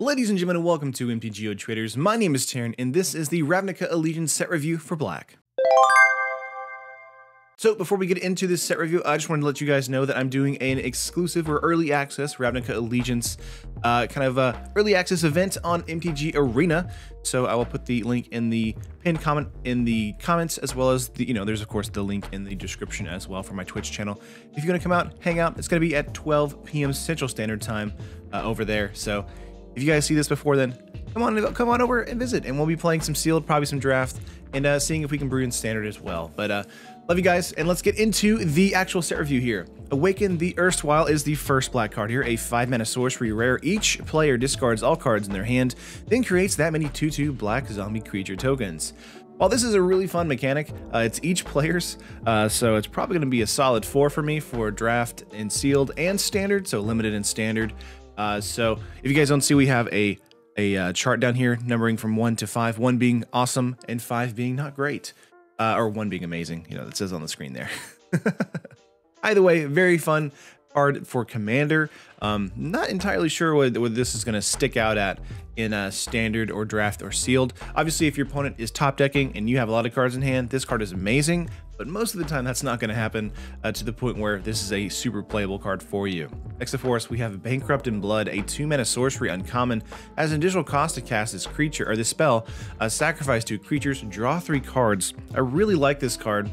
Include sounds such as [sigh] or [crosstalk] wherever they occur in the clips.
Ladies and gentlemen, welcome to MTGO Traders. My name is Terran, and this is the Ravnica Allegiance set review for Black. So before we get into this set review, I just wanted to let you guys know that I'm doing an exclusive or early access Ravnica Allegiance uh, kind of uh, early access event on MTG Arena. So I will put the link in the pinned comment in the comments as well as the, you know, there's of course the link in the description as well for my Twitch channel. If you're going to come out, hang out, it's going to be at 12 p.m. Central Standard Time uh, over there. So if you guys see this before then, come on, come on over and visit, and we'll be playing some sealed, probably some draft, and uh, seeing if we can brew in standard as well. But uh, love you guys, and let's get into the actual set review here. Awaken the Erstwhile is the first black card here, a 5 mana sorcery rare. Each player discards all cards in their hand, then creates that many 2-2 black zombie creature tokens. While this is a really fun mechanic, uh, it's each player's, uh, so it's probably going to be a solid 4 for me for draft and sealed and standard, so limited and standard. Uh, so if you guys don't see, we have a a uh, chart down here numbering from one to five, one being awesome and five being not great, uh, or one being amazing. You know, that says on the screen there. [laughs] Either way, very fun card for commander. Um, not entirely sure what, what this is going to stick out at in a standard or draft or sealed. Obviously, if your opponent is top decking and you have a lot of cards in hand, this card is amazing, but most of the time that's not going to happen uh, to the point where this is a super playable card for you. Next to us, we have Bankrupt in Blood, a 2-mana sorcery uncommon. As an additional cost to cast this creature, or this spell, uh, sacrifice two creatures, draw three cards. I really like this card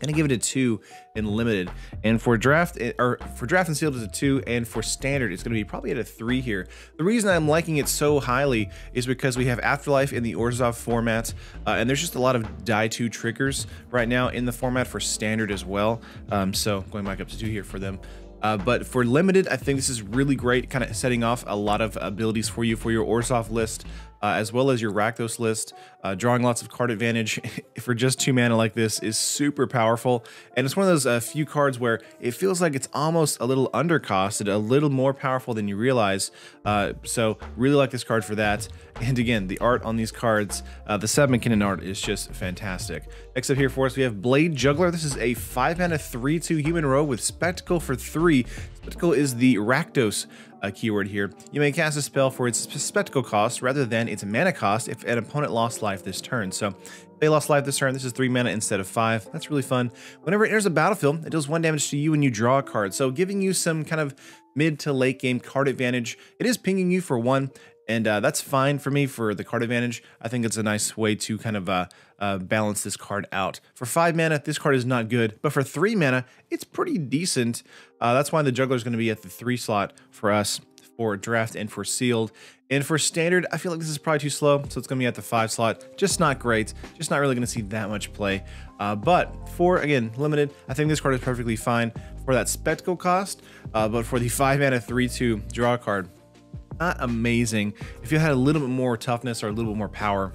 gonna give it a two in limited. And for draft eh, or for draft and sealed it's a two and for standard it's gonna be probably at a three here. The reason i'm liking it so highly is because we have afterlife in the orzhov format uh, and there's just a lot of die two triggers right now in the format for standard as well. Um, so going back up to two here for them. Uh, but for limited, I think this is really great, kind of setting off a lot of abilities for you for your Orzhov list uh, as well as your Rakdos list. Uh, drawing lots of card advantage [laughs] for just two mana like this is super powerful. And it's one of those uh, few cards where it feels like it's almost a little undercosted, a little more powerful than you realize. Uh, so really like this card for that. [laughs] And again, the art on these cards, uh, the Seb McKinnon art is just fantastic. Next up here for us, we have Blade Juggler. This is a 5 mana 3-2 human rogue with Spectacle for 3. Spectacle is the Rakdos uh, keyword here. You may cast a spell for its spectacle cost rather than its mana cost if an opponent lost life this turn. So they lost life this turn. This is three mana instead of five. That's really fun. Whenever it enters a battlefield, it deals one damage to you when you draw a card. So giving you some kind of mid to late game card advantage. It is pinging you for one, and uh, that's fine for me for the card advantage. I think it's a nice way to kind of uh, uh, balance this card out. For five mana, this card is not good, but for three mana, it's pretty decent. Uh, that's why the Juggler is going to be at the three slot for us for draft and for sealed. And for standard, I feel like this is probably too slow, so it's going to be at the five slot. Just not great. Just not really going to see that much play. Uh, but for, again, limited, I think this card is perfectly fine for that spectacle cost. Uh, but for the five mana 3-2 draw card, not amazing. If you had a little bit more toughness or a little bit more power,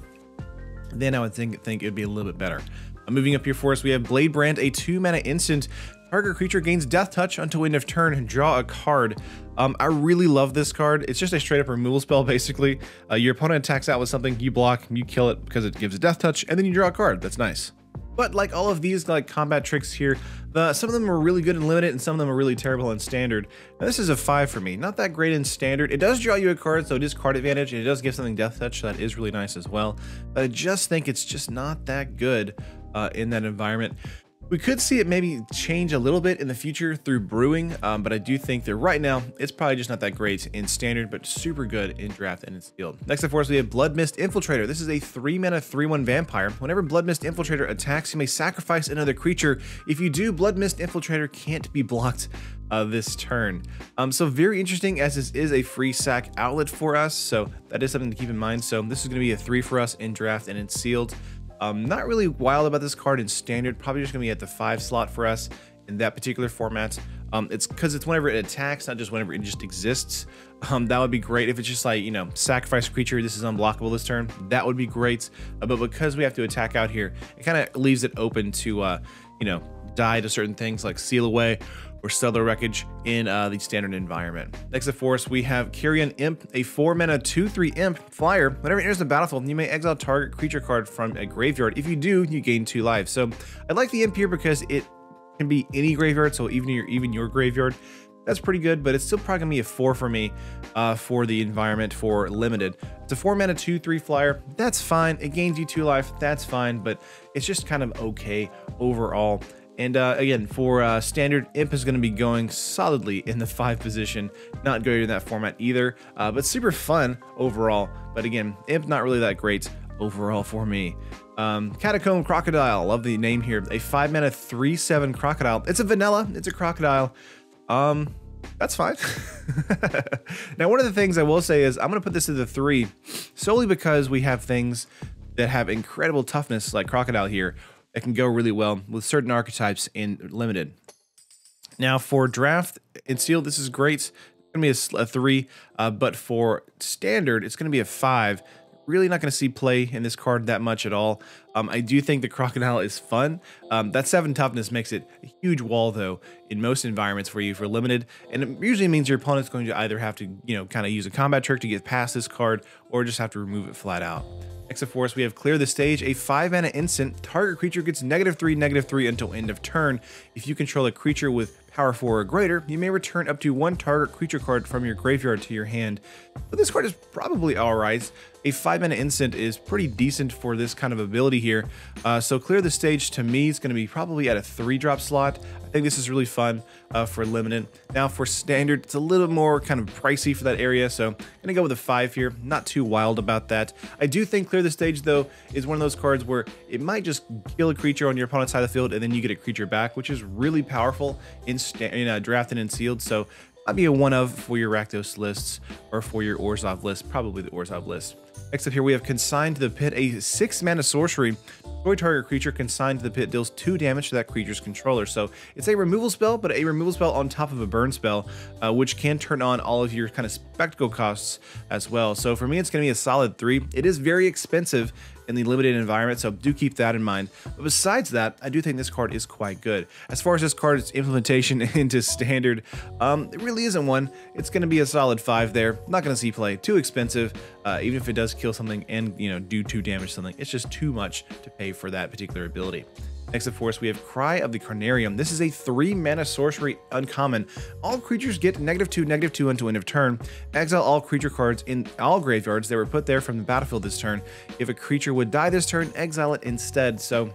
then I would think, think it'd be a little bit better. Uh, moving up here for us, we have Blade Brand, a two mana instant. Target creature gains death touch until end of turn draw a card. Um, I really love this card. It's just a straight up removal spell, [laughs] basically. Uh, your opponent attacks out with something, you block, you kill it because it gives a death touch, and then you draw a card. That's nice. But like all of these like combat tricks here, the, some of them are really good in limited and some of them are really terrible in standard. Now this is a 5 for me, not that great in standard. It does draw you a card, so it is card advantage, and it does give something death touch, so that is really nice as well. But I just think it's just not that good uh, in that environment. We could see it maybe change a little bit in the future through brewing, um, but I do think that right now it's probably just not that great in standard, but super good in draft and in sealed. Next up for us, we have Blood Mist Infiltrator. This is a 3 mana 3 1 vampire. Whenever Blood Mist Infiltrator attacks, you may sacrifice another creature. If you do, Blood Mist Infiltrator can't be blocked uh, this turn. Um, so very interesting as this is a free sack outlet for us. So that is something to keep in mind. So this is going to be a 3 for us in draft and in sealed. Um, not really wild about this card in standard, probably just gonna be at the five slot for us in that particular format. Um, it's because it's whenever it attacks, not just whenever it just exists. Um, that would be great if it's just like, you know, sacrifice creature, this is unblockable this turn. That would be great. Uh, but because we have to attack out here, it kind of leaves it open to, uh, you know, die to certain things like seal away or Settle the Wreckage in uh, the standard environment. Next for us, we have Carrion Imp, a 4 mana 2-3 Imp flyer. Whenever it enters the battlefield, you may exile target creature card from a graveyard. If you do, you gain 2 lives. So I like the Imp here because it can be any graveyard, so even your, even your graveyard. That's pretty good, but it's still probably gonna be a four for me uh, for the environment for limited. It's a four mana, two, three flyer. That's fine. It gains you two life. That's fine, but it's just kind of okay overall. And uh, again, for uh, standard, Imp is going to be going solidly in the five position, not great in that format either, uh, but super fun overall. But again, Imp not really that great overall for me. Um, Catacomb Crocodile, love the name here. A 5 mana 3 7 crocodile. It's a vanilla, it's a crocodile. Um, that's fine. [laughs] now, one of the things I will say is I'm going to put this to the 3 solely because we have things that have incredible toughness like crocodile here that can go really well with certain archetypes in limited. Now, for draft and sealed, this is great. It's to be a, a 3, uh, but for standard, it's to be a 5 really not going to see play in this card that much at all. Um, I do think the Crocodile is fun. Um, that 7 toughness makes it a huge wall, though, in most environments for you for limited. And it usually means your opponent's going to either have to, you know, kind of use a combat trick to get past this card or just have to remove it flat out. Us, we have Clear the Stage, a 5 mana instant. Target creature gets negative 3, negative 3 until end of turn. If you control a creature with power 4 or greater, you may return up to one target creature card from your graveyard to your hand. But this card is probably alright. A 5 mana instant is pretty decent for this kind of ability here. Uh, so Clear the Stage to me is going to be probably at a 3 drop slot. I think this is really fun uh, for limited. Now for standard, it's a little more kind of pricey for that area, so I'm going to go with a 5 here. Not too wild about that. I do think Clear the Stage, though, is one of those cards where it might just kill a creature on your opponent's side of the field, and then you get a creature back, which is really powerful in, in uh, drafted and sealed. So might be a one of for your Rakdos lists or for your Orzhov list, probably the Orzhov list. Next up here, we have Consigned to the Pit, a 6 mana sorcery. Destroy target creature consigned to the pit deals 2 damage to that creature's controller. So it's a removal spell, but a removal spell on top of a burn spell, uh, which can turn on all of your kind of spectacle costs as well. So for me, it's going to be a solid 3. It is very expensive, in the limited environment, so do keep that in mind. But besides that, I do think this card is quite good. As far as this card's implementation [laughs] into standard, um, it really isn't one. It's going to be a solid 5 there. Not going to see play. Too expensive, uh, even if it does kill something and, you know, do 2 damage something. It's just too much to pay for that particular ability. Next, of course, we have Cry of the Carnarium. This is a 3 mana sorcery uncommon. All creatures get negative 2, negative 2 until end of turn. Exile all creature cards in all graveyards that were put there from the battlefield this turn. If a creature would die this turn, exile it instead. So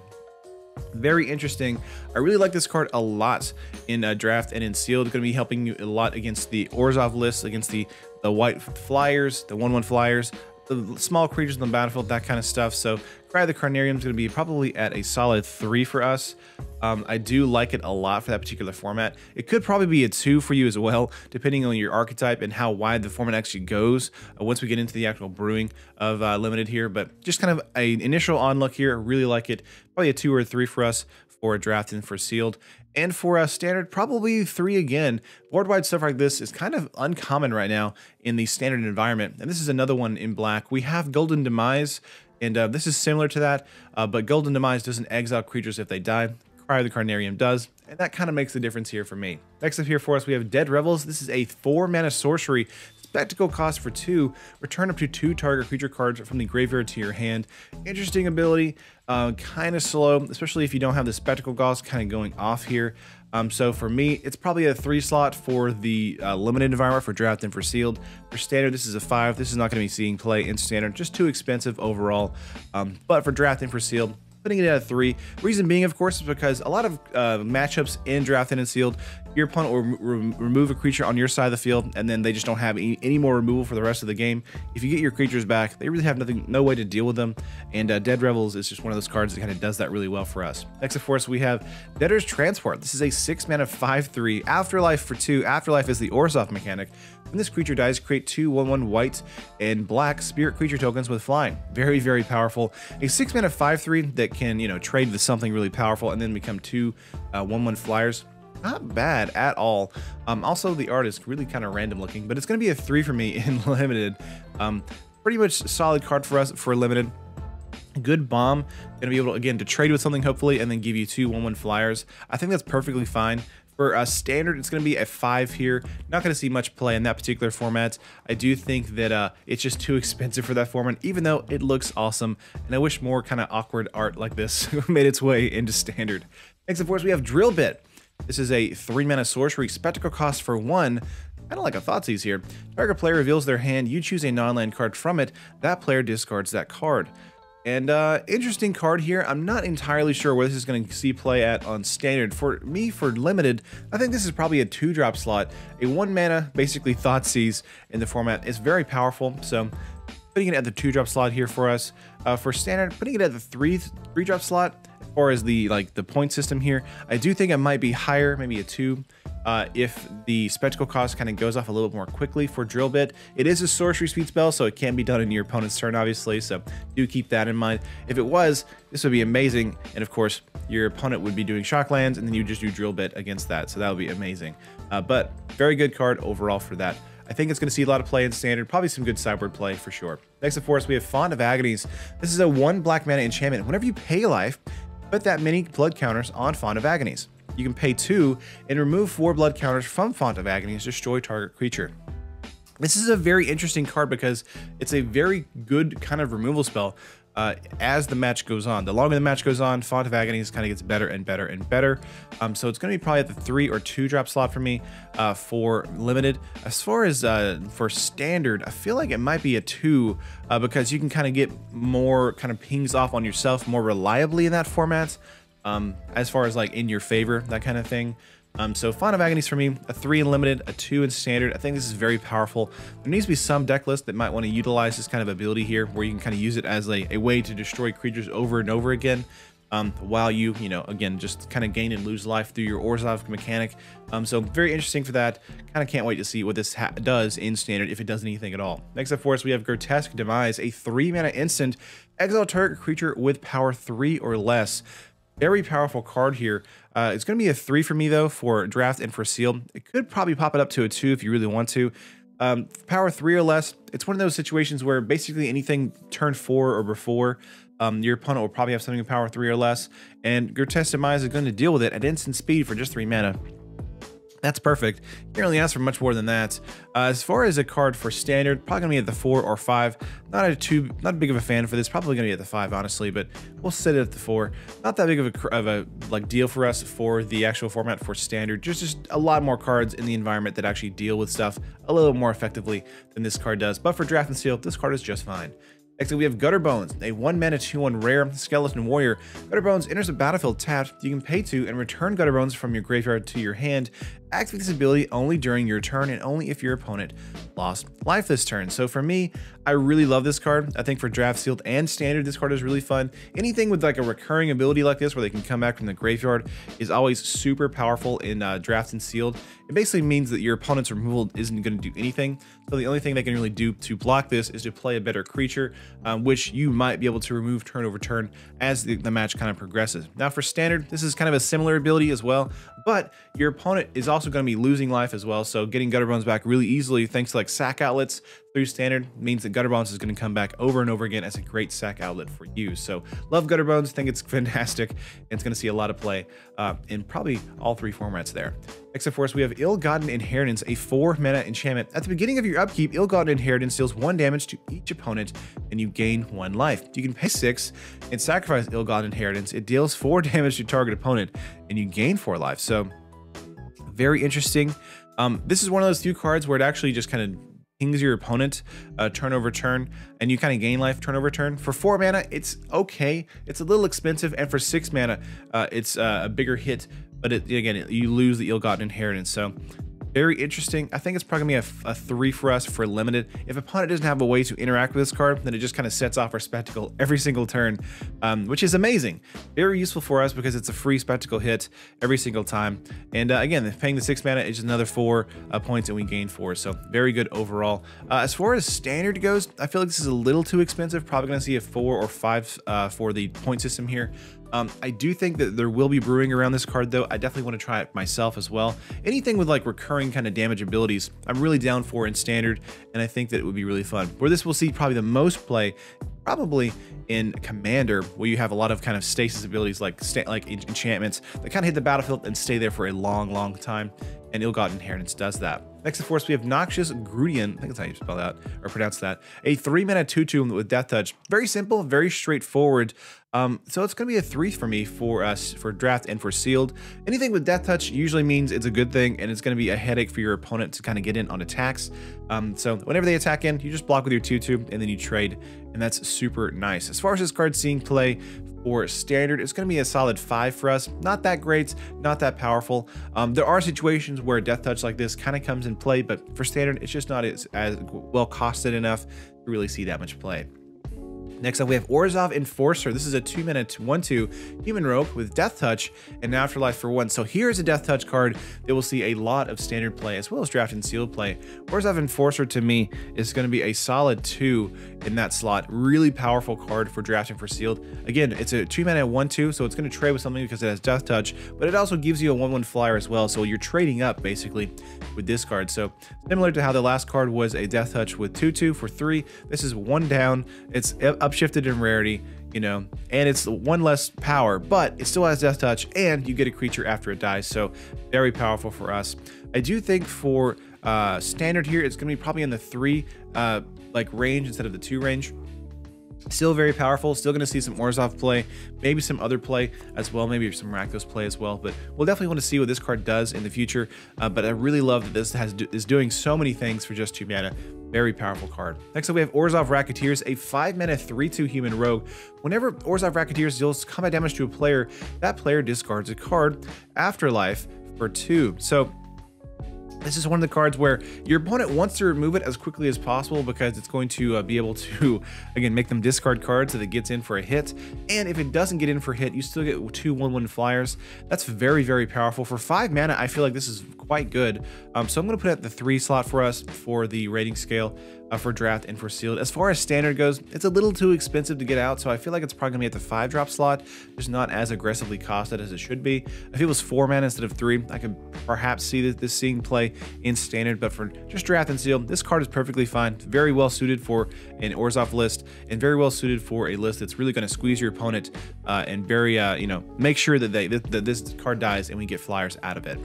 very interesting. I really like this card a lot in uh, draft and in sealed. Going to be helping you a lot against the Orzhov list, against the the white flyers, the 1-1 flyers, the small creatures on the battlefield, that kind of stuff. So Cry the Carnarium is going to be probably at a solid three for us. Um, I do like it a lot for that particular format. It could probably be a two for you as well, depending on your archetype and how wide the format actually goes uh, once we get into the actual brewing of uh, Limited here. But just kind of an initial on look here. really like it. Probably a two or a three for us for a draft and for sealed. And for a standard, probably three again. Board wide stuff like this is kind of uncommon right now in the standard environment. And this is another one in black. We have Golden Demise, and uh, this is similar to that, uh, but Golden Demise doesn't exile creatures if they die. Cry of the Carnarium does, and that kind of makes the difference here for me. Next up here for us, we have Dead Revels. This is a four mana sorcery Spectacle cost for two. Return up to two target creature cards from the graveyard to your hand. Interesting ability. Uh, kind of slow, especially if you don't have the Spectacle cost kind of going off here. Um, so for me, it's probably a three slot for the uh, limited environment for draft and for sealed. For standard, this is a five. This is not going to be seeing play in standard. Just too expensive overall. Um, but for draft and for sealed, putting it at a three. Reason being, of course, is because a lot of uh, matchups in draft and sealed, your opponent will re remove a creature on your side of the field, and then they just don't have any, any, more removal for the rest of the game. If you get your creatures back, they really have nothing, no way to deal with them. And uh, Dead Revels is just one of those cards that kind of does that really well for us. Next, of course, we have Debtor's Transport. This is a six mana five three Afterlife for two. Afterlife is the Orzhov mechanic. When this creature dies, create two 1 1 white and black spirit creature tokens with flying. Very, very powerful. A 6 mana 5 3 that can, you know, trade with something really powerful and then become two uh, 1 1 flyers. Not bad at all. Um, also, the art is really kind of random looking, but it's going to be a 3 for me [laughs] in limited. Um, pretty much solid card for us for limited good bomb gonna be able to again to trade with something hopefully and then give you two one one flyers i think that's perfectly fine for a standard, it's going to be a five here. Not going to see much play in that particular format. I do think that uh, it's just too expensive for that format, even though it looks awesome. And I wish more kind of awkward art like this [laughs] made its way into standard. Next, of course, we have Drill Bit. This is a three mana sorcery, spectacle cost for one, kind of like a Thoughtseize here. Target player reveals their hand, you choose a non-land card from it, that player discards that card. And uh, interesting card here. I'm not entirely sure where this is going to see play at on standard. For me, for limited, I think this is probably a two drop slot. A one mana, basically Thoughtseize in the format is very powerful. So putting it at the two drop slot here for us. Uh, for standard, putting it at the three three drop slot, far as the like the point system here, I do think it might be higher, maybe a two. Uh, if the spectacle cost kind of goes off a little bit more quickly for drill bit, it is a sorcery speed spell, so it can be done in your opponent's turn, obviously. So do keep that in mind. If it was, this would be amazing, and of course, your opponent would be doing shock lands, and then you just do drill bit against that. So that would be amazing. Uh, but very good card overall for that. I think it's going to see a lot of play in standard, probably some good sideboard play for sure. Next for us, we have Font of Agonies. This is a one black mana enchantment. Whenever you pay life, put that many blood counters on Font of Agonies. You can pay two and remove four blood counters from Font of Agonies, destroy target creature. This is a very interesting card because it's a very good kind of removal spell uh, as the match goes on. The longer the match goes on, Font of Agonies kind of gets better and better and better. Um, so it's going to be probably at the three or two drop slot for me uh, for limited. As far as uh, for standard, I feel like it might be a two uh, because you can kind of get more kind of pings off on yourself more reliably in that format. Um, as far as like in your favor, that kind of thing. Um, so Font of Agonies for me, a 3 in Limited, a 2 in Standard. I think this is very powerful. There needs to be some deck list that might want to utilize this kind of ability here, where you can kind of use it as a, a way to destroy creatures over and over again. Um, while you, you know, again, just kind of gain and lose life through your Orzhov mechanic. Um, so very interesting for that. Kind of can't wait to see what this does in Standard, if it does anything at all. Next up for us, we have Grotesque Demise, a 3 mana instant, exile target creature with power 3 or less. Very powerful card here. Uh, it's going to be a three for me though for draft and for seal. It could probably pop it up to a two if you really want to. Um, power three or less. It's one of those situations where basically anything turn four or before, um, your opponent will probably have something in power three or less, and Grotesque Demise is going to deal with it at instant speed for just three mana. That's perfect. You can't really ask for much more than that. Uh, as far as a card for standard, probably gonna be at the four or five. Not a too, not big of a fan for this. Probably gonna be at the five, honestly, but we'll set it at the four. Not that big of a, of a like deal for us for the actual format for standard. Just just a lot more cards in the environment that actually deal with stuff a little more effectively than this card does. But for draft and seal, this card is just fine. Next we have Gutterbones, a 1 mana 2 1 rare skeleton warrior. Gutterbones enters the battlefield tapped. You can pay to and return Gutterbones from your graveyard to your hand. Activate this ability only during your turn and only if your opponent lost life this turn. So for me, I really love this card. I think for draft sealed and standard, this card is really fun. Anything with like a recurring ability like this where they can come back from the graveyard is always super powerful in uh, draft and sealed. It basically means that your opponent's removal isn't going to do anything. So the only thing they can really do to block this is to play a better creature, um, which you might be able to remove turn over turn as the, the match kind of progresses. Now for standard, this is kind of a similar ability as well, but your opponent is also going to be losing life as well. So getting Gutterbones back really easily thanks to like sack outlets through standard means that Gutterbones is going to come back over and over again as a great sack outlet for you. So love Gutterbones, think it's [laughs] fantastic, and it's going to see a lot of play uh, in probably all three formats there. Next for us, we have Ill-Gotten Inheritance, a 4 mana enchantment. At the beginning of your upkeep, Ill-Gotten Inheritance deals 1 damage to each opponent, and you gain 1 life. You can pay 6 and sacrifice Ill-Gotten Inheritance. It deals 4 [laughs] damage to target opponent, and you gain 4 life. So, very interesting. Um, this is one of those few cards where it actually just kind of pings your opponent uh, turn over turn and you kind of gain life turn over turn. For four mana it's okay. It's a little expensive and for six mana uh, it's uh, a bigger hit but it, again you lose the ill-gotten inheritance. So very interesting. I think it's probably gonna be a, a, three for us for limited. If a opponent doesn't have a way to interact with this card, then it just kind of sets off our spectacle every single turn, um, which is amazing. Very useful for us because it's a free spectacle hit every single time. And uh, again, paying the six mana is just another four uh, points and we gain four. So very good overall. Uh, as far as standard goes, I feel like this is a little too expensive. Probably gonna see a four or five uh, for the point system here. Um, I do think that there will be brewing around this card though. I definitely want to try it myself as well. Anything with like recurring kind of damage abilities, I'm really down for in standard, and I think that it would be really fun. Where this will see probably the most play, probably in Commander, where you have a lot of kind of stasis abilities like like enchantments that kind of hit the battlefield and stay there for a long, long time. and Ill-Gotten Inheritance does that. Next, of course, we have Noxious Groodion. I think that's how you spell that or pronounce that. A three mana 2 2 with Death Touch. Very simple, very straightforward. Um, so it's going to be a three for me for us for draft and for sealed. Anything with Death Touch usually means it's a good thing and it's going to be a headache for your opponent to kind of get in on attacks. Um, so whenever they attack in, you just block with your 2 2 and then you trade, and that's super nice. As far as this card seeing play, for standard, it's going to be a solid five for us. Not that great, not that powerful. Um, there are situations where death touch like this kind of comes in play, but for standard, it's just not as, as well costed enough to really see that much play. Next up, we have Orzhov Enforcer. This is a two minute 1 2 human rogue with Death Touch and Afterlife for one. So here's a Death Touch card that will see a lot of standard play as well as draft and sealed play. Orzhov Enforcer to me is going to be a solid two in that slot. Really powerful card for drafting for sealed. Again, it's a two mana 1 2, so it's going to trade with something because it has Death Touch, but it also gives you a 1 1 flyer as well. So you're trading up basically with this card. So similar to how the last card was a Death Touch with 2 2 for 3, this is one down. It's upshifted in rarity, you know, and it's one less power, but it still has Death Touch, and you get a creature after it dies. So very powerful for us. I do think for uh, standard here, it's going to be probably in the three uh, like range instead of the two range. Still very powerful. Still going to see some Orzhov play, maybe some other play as well, maybe some Rakdos play as well. But we'll definitely want to see what this card does in the future. Uh, but I really love that this has is doing so many things for just two mana. Very powerful card. Next up, we have Orzhov Racketeers, a 5 mana 3 2 human rogue. Whenever Orzhov Racketeers deals combat damage to a player, that player discards a card, Afterlife, for 2. So this is one of the cards where your opponent wants to remove it as quickly as possible because it's going to uh, be able to, [laughs] again, make them discard cards so that it gets in for a hit. And if it doesn't get in for a hit, you still get two 1-1 flyers. That's very, very powerful. For 5 mana, I feel like this is quite good. Um, so I'm going to put at the 3 slot for us for the rating scale uh, for draft and for sealed. As far as standard goes, it's a little too expensive to get out, so I feel like it's probably gonna be at the five drop slot, just not as aggressively costed as it should be. If it was four mana instead of three, I could perhaps see this, this seeing play in standard, but for just draft and sealed, this card is perfectly fine. Very well suited for an Orzhov list, and very well suited for a list that's really gonna squeeze your opponent uh, and very, uh, you know, make sure that they that, that this card dies and we get flyers out of it.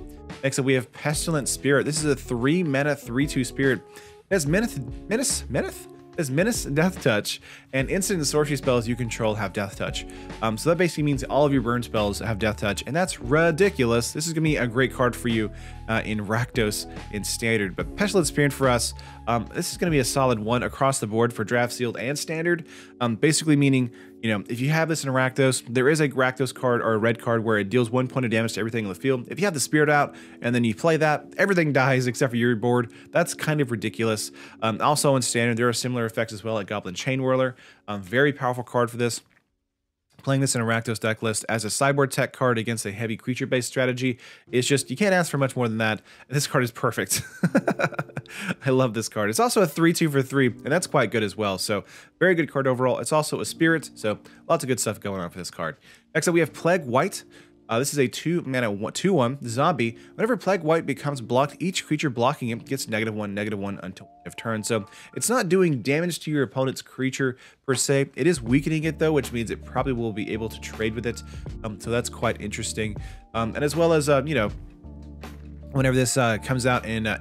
Next up, we have Pestilent Spirit. This is a three mana, three two spirit. It has Menace, Menace, Menace? It Menace Death Touch, and instant sorcery spells you control have Death Touch. Um, so that basically means all of your burn spells have Death Touch, and that's ridiculous. This is going to be a great card for you uh, in Rakdos in Standard. But Pestilent Spirit for us, um, this is going to be a solid one across the board for Draft Sealed and Standard. Um, basically meaning, you know, if you have this in Rakdos, there is a Rakdos card or a red card where it deals one point of damage to everything in the field. If you have the Spirit out and then you play that, everything [laughs] dies except for your board. That's kind of ridiculous. Um, also in Standard, there are similar effects as well, like Goblin Chain Whirler. Um, very powerful card for this. Playing this in a Rakdos deck list as a sideboard tech card against a heavy creature-based strategy is just, you can't ask for much more than that. This card is perfect. [laughs] I love this card. It's also a 3-2 for 3, and that's quite good as well. So very good card overall. It's also a spirit, so lots of good stuff going on for this card. Next up, we have Plague Wight. Uh, this is a 2 mana 2 1 zombie. Whenever Plague Wight becomes blocked, each creature blocking it gets negative 1, negative 1 until end of turn. So it's not doing damage to your opponent's creature per se. It is weakening it though, which means it probably will be able to trade with it. Um, so that's quite interesting. Um, and as well as, uh, you know, whenever this uh, comes out in uh,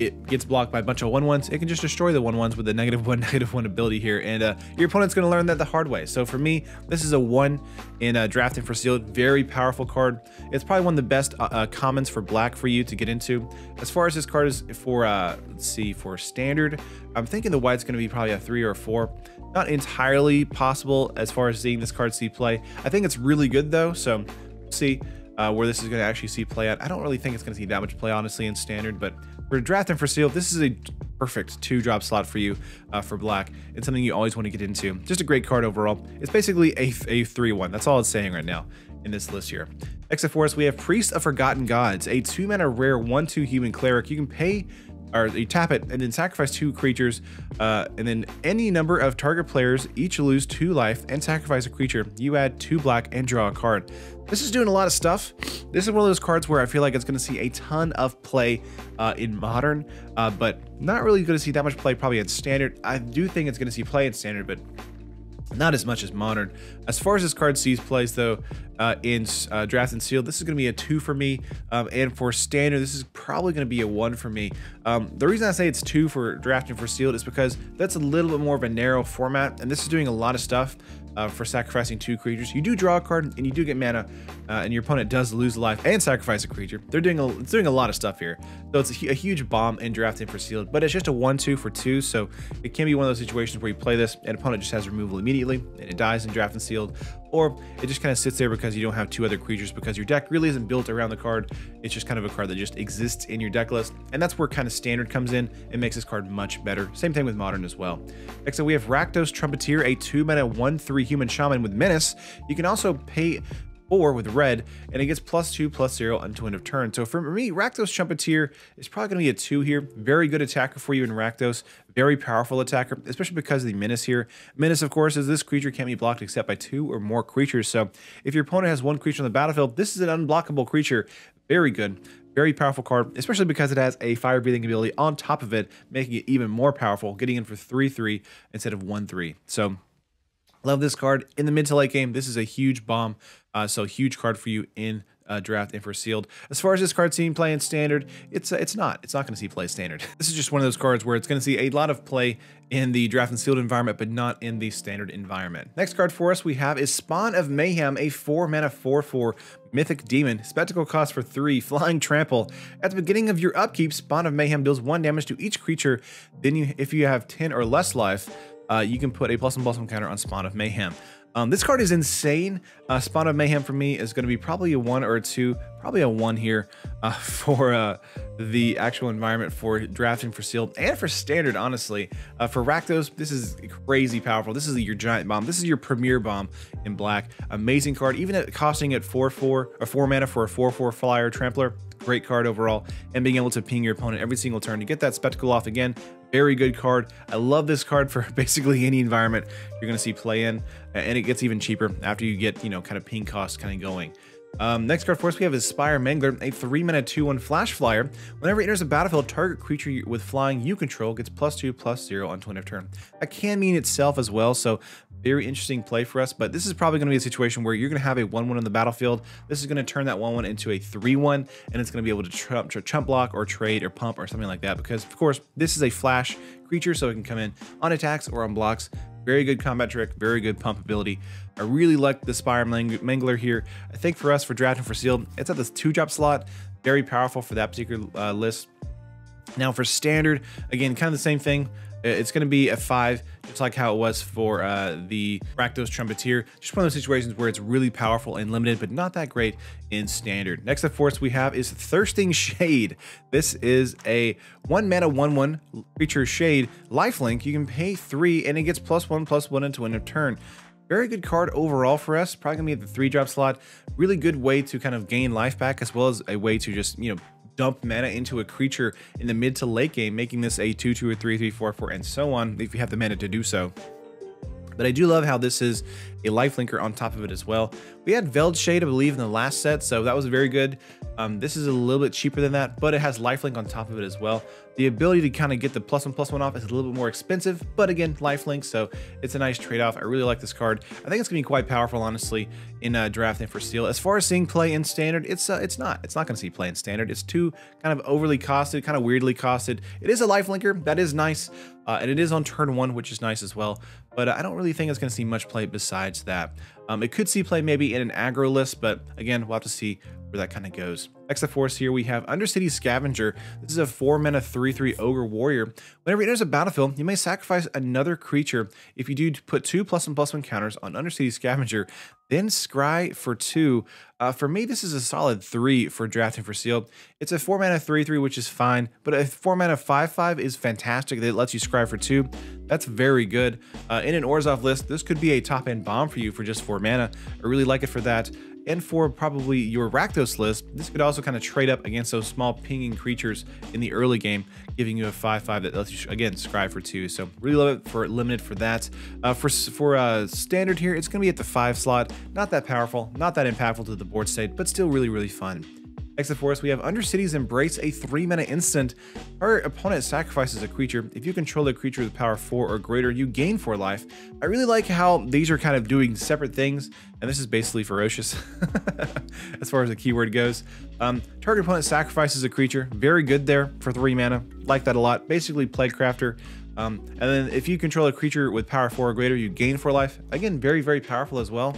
it gets blocked by a bunch of one ones, it can just destroy the one ones with the negative [laughs] one, negative one ability here. And uh, your opponent's going to learn that the hard way. So for me, this is a one in uh, drafting for sealed. Very powerful card. It's probably one of the best uh, uh, commons for black for you to get into. As far as this card is for, uh, let's see, for standard, I'm thinking the wight's going to be probably a three or a four. Not entirely possible as far as seeing this card see play. I think it's really good though. So see uh, where this is going to actually see play out. I don't really think it's going to see that much play, honestly, in standard, but for draft and for seal, this is a perfect two drop slot for you uh, for black. It's something you always want to get into. Just a great card overall. It's basically a, a 3-1. That's all it's saying right now in this list here. Next up for us, we have Priest of Forgotten Gods, a two mana rare 1-2 human cleric. You can pay or you tap it and then sacrifice two creatures, uh, and then any number of target players each lose two life and sacrifice a creature. You add two black and draw a card. This is doing a lot of stuff. This is one of those cards where I feel like it's going to see a ton of play uh, in modern, uh, but not really going to see that much play probably in standard. I do think it's going to see play in standard, but not as much as modern. As far as this card sees plays though, uh, in uh, draft and sealed, this is going to be a two for me. Um, and for standard, this is probably going to be a one for me. Um, the reason I say it's two for draft and for sealed is because that's a little bit more of a narrow format, and this is doing a lot of stuff uh, for sacrificing two creatures. You do draw a card and you do get mana, uh, and your opponent does lose life and sacrifice a creature. They're doing a, it's doing a lot of stuff here. So it's a, a huge bomb in drafting for sealed, but it's just a one-two for two, so it can be one of those situations where you play this and opponent just has removal immediately and it dies in draft and sealed, or it just kind of sits there because you don't have two other creatures because your deck really isn't built around the card. It's just kind of a card that just exists in your deck list, and that's where kind of standard comes in and makes this card much better. Same thing with modern as well. Next up, we have Rakdos Trumpeter, a two mana one three human shaman with menace. You can also pay four with red, and it gets plus two, plus zero until end of turn. So for me, Rakdos Trumpeter is probably going to be a two here. Very good attacker for you in Rakdos. Very powerful attacker, especially because of the Menace here. Menace, of course, is this creature can't be blocked except by two or more creatures. So if your opponent has one creature on the battlefield, this is an unblockable creature. Very good. Very powerful card, especially because it has a fire breathing ability on top of it, making it even more powerful, getting in for 3-3 instead of 1-3. So Love this card. In the mid to late game, this is a huge bomb. Uh, so huge card for you in uh, draft and for sealed. As far as this card seeing play in standard, it's uh, it's not. It's not going to see play standard. [laughs] This is just one of those cards where it's going to see a lot of play in the draft and sealed environment, but not in the standard environment. Next card for us we have is Spawn of Mayhem, a 4 mana 4-4 Mythic Demon. Spectacle cost for 3, [laughs] Flying Trample. At the beginning of your upkeep, Spawn of Mayhem deals 1 damage to each creature. Then you, if you have 10 or less life, uh, you can put a plus one plus one counter on Spawn of Mayhem. Um, this card is insane. Uh, Spawn of Mayhem for me is going to be probably a one or a two, probably a one here uh, [laughs] for uh, the actual environment for drafting for sealed and for standard, honestly. Uh, for Rakdos, this is crazy powerful. This is your giant bomb. This is your premier bomb in black. Amazing card, even at costing it 4 4 or 4 mana for a 4 4 flyer trampler. Great card overall, and being able to ping your opponent every single turn to get that spectacle off again. Very good card. I love this card for [laughs] basically any environment you're going to see play in, and it gets even cheaper after you get, you know, kind of ping costs kind of going. Um, next card for us, we have is Spire Mangler, a 3 mana 2 1 flash flyer. Whenever it enters a battlefield, target creature with flying you control gets plus 2 plus 0 on 20 of turn. That can mean itself as well, so very interesting play for us, but this is probably going to be a situation where you're going to have a 1-1 on the battlefield. This is going to turn that 1-1 into a 3-1, and it's going to be able to trump, chump block or trade or pump or something like that, because, of course, this is a flash creature, so it can come in on attacks or on blocks. Very good combat trick, very good pump ability. I really like the Spire Mangler here. I think for us, for drafting for sealed, it's at this two-drop slot. Very powerful for that particular uh, list. Now for standard, again, kind of the same thing. It's going to be a five, just like how it was for uh, the Rakdos Trumpeter. Just one of those situations where it's really powerful and limited, but not that great in standard. Next up for us we have is Thirsting Shade. This is a one mana, one one creature shade lifelink. You can pay three and it gets plus one, plus one into end of turn. Very good card overall for us. Probably gonna be at the three drop slot. Really good way to kind of gain life back as well as a way to just, you know, dump mana into a creature in the mid to late game, making this a 2, 2, or 3, 3, 4, 4, and so on if you have the mana to do so. But I do love how this is a lifelinker on top of it as well. We had Veld Shade, I believe, in the last set, so that was very good. Um, this is a little bit cheaper than that, but it has lifelink on top of it as well. The ability to kind of get the plus one plus one off is a little bit more expensive, but again, lifelink, so it's a nice trade-off. I really like this card. I think it's gonna be quite powerful, honestly, in uh, drafting for steel. As far as seeing play in standard, it's uh, it's not. It's not gonna see play in standard. It's too kind of overly costed, kind of weirdly costed. It is a lifelinker, that is nice, uh, and it is on turn one, which is nice as well. But I don't really think it's gonna see much play besides that. Um, it could see play maybe in an aggro list, but again, we'll have to see where that kind of goes. Next up for us here, we have Undercity Scavenger. This is a 4 mana 3 3 Ogre Warrior. Whenever it enters a battlefield, you may sacrifice another creature. If you do, put two plus one plus one counters on Undercity Scavenger, then Scry for 2. Uh, for me, this is a solid 3 for drafting for sealed. It's a 4 mana 3 3, which is fine, but a 4 mana 5 5 is fantastic. It lets you Scry for 2. That's very good. Uh, in an Orzhov list, this could be a top end bomb for you for just 4 mana. I really like it for that and for probably your Rakdos list, this could also kind of trade up against those small pinging creatures in the early game, giving you a 5-5 that lets you, again, scry for 2. So really love it for limited for that. Uh, for for uh, standard here, it's going to be at the 5 slot. Not that powerful, not that impactful to the board state, but still really, really fun. Next up for us, we have Undercity's Embrace, a 3 mana instant. Our opponent sacrifices a creature. If you control a creature with power 4 or greater, you gain 4 life. I really like how these are kind of doing separate things, and this is basically ferocious [laughs] as far as the keyword goes. Um, target opponent sacrifices a creature. Very good there for 3 mana. Like that a lot. Basically, Plague Crafter. Um, and then if you control a creature with power 4 or greater, you gain 4 life. Again, very, very powerful as well.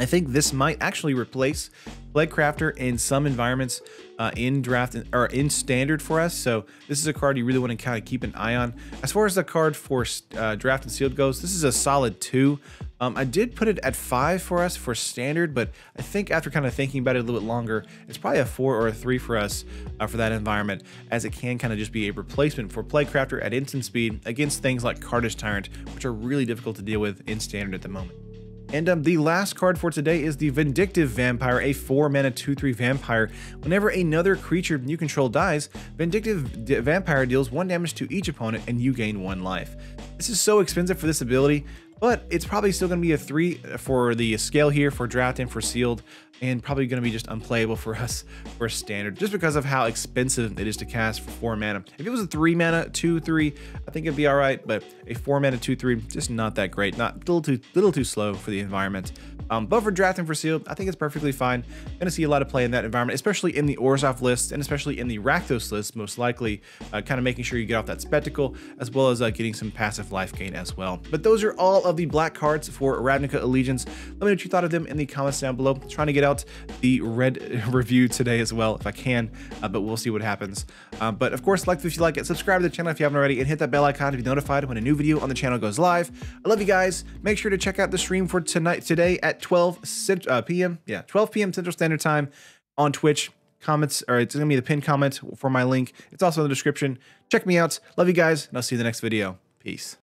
I think this might actually replace Plague Crafter in some environments uh, in draft or in standard for us. So this is a card you really want to kind of keep an eye on. As far as the card for uh, draft and sealed goes, this is a solid two. Um, I did put it at five for us for standard, but I think after kind of thinking about it a little bit longer, it's probably a four or a three for us uh, for that environment, as it can kind of just be a replacement for Plague Crafter at instant speed against things like Carnage Tyrant, which are really difficult to deal with in standard at the moment. And um, the last card for today is the Vindictive Vampire, a 4 mana 2 3 vampire. Whenever another creature you control dies, Vindictive Vampire deals 1 damage to each opponent and you gain 1 life. This is so expensive for this ability, but it's probably still going to be a 3 for the scale here for draft and for sealed, and probably going to be just unplayable for us for standard, just because of how expensive it is to cast for 4 mana. If it was a 3 mana, 2, 3, I think it'd be alright, but a 4 mana, 2, 3, just not that great. Not a little too, little too slow for the environment. Um, but for drafting for sealed, I think it's perfectly fine. To see a lot of play in that environment, especially in the Orzhov list and especially in the Rakdos list, most likely. Uh, kind of making sure you get off that spectacle, as well as uh, getting some passive life gain as well. But those are all of the black cards for Ravnica Allegiance. Let me know what you thought of them in the comments down below. Trying to get out the red [laughs] review today as well, if I can, uh, but we'll see what happens. Uh, but of course, like if you like it, subscribe to the channel if you haven't already, and hit that bell icon to be notified when a new video on the channel goes live. I love you guys. Make sure to check out the stream for tonight, today at 12 uh, p.m. Yeah, 12 p.m. Central Standard Time on Twitch. Comments, or it's gonna be the pinned comment for my link. It's also in the description. Check me out. Love you guys, and I'll see you in the next video. Peace.